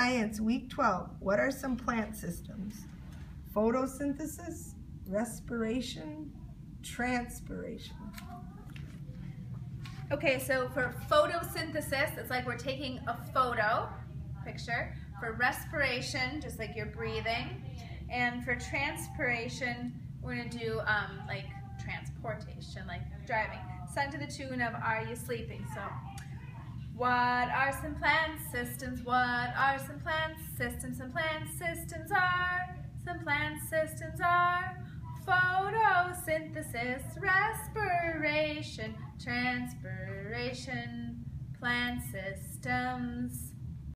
Science Week 12. What are some plant systems? Photosynthesis, respiration, transpiration. Okay, so for photosynthesis, it's like we're taking a photo picture. For respiration, just like you're breathing. And for transpiration, we're gonna do um, like transportation, like driving. Sung to the tune of Are You Sleeping? So, what are some plant systems? What are some plant systems? Some plant systems are, some plant systems are photosynthesis, respiration, transpiration, plant systems.